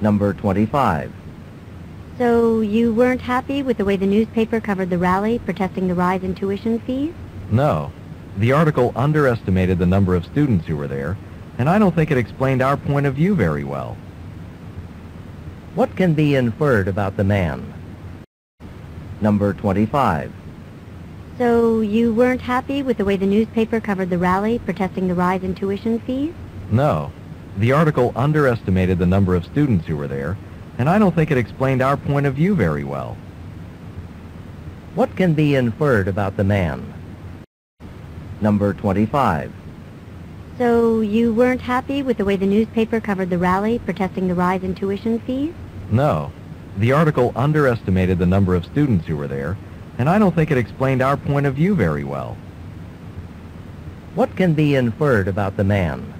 Number 25. So you weren't happy with the way the newspaper covered the rally protesting the rise in tuition fees? No. The article underestimated the number of students who were there, and I don't think it explained our point of view very well. What can be inferred about the man? Number 25. So you weren't happy with the way the newspaper covered the rally protesting the rise in tuition fees? No. The article underestimated the number of students who were there, and I don't think it explained our point of view very well. What can be inferred about the man? Number 25. So you weren't happy with the way the newspaper covered the rally protesting the rise in tuition fees? No. The article underestimated the number of students who were there, and I don't think it explained our point of view very well. What can be inferred about the man?